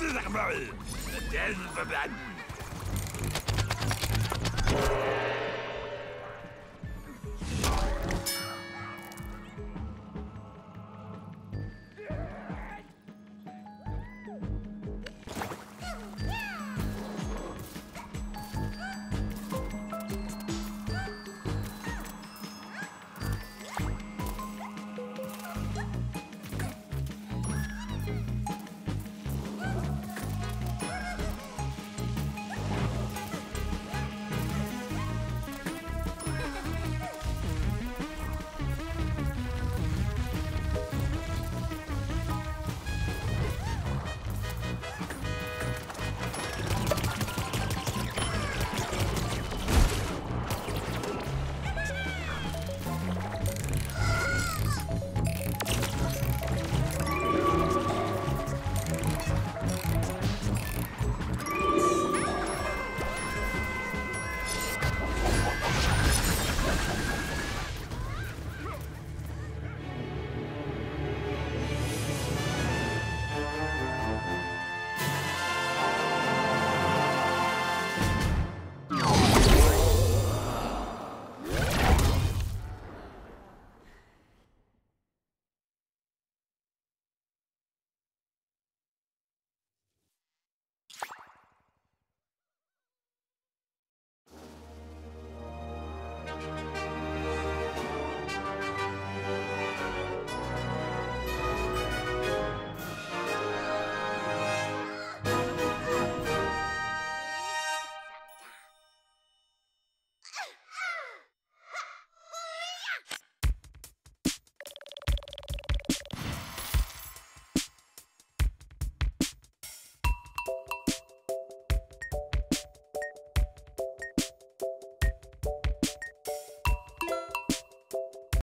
The ist of